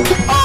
Oh,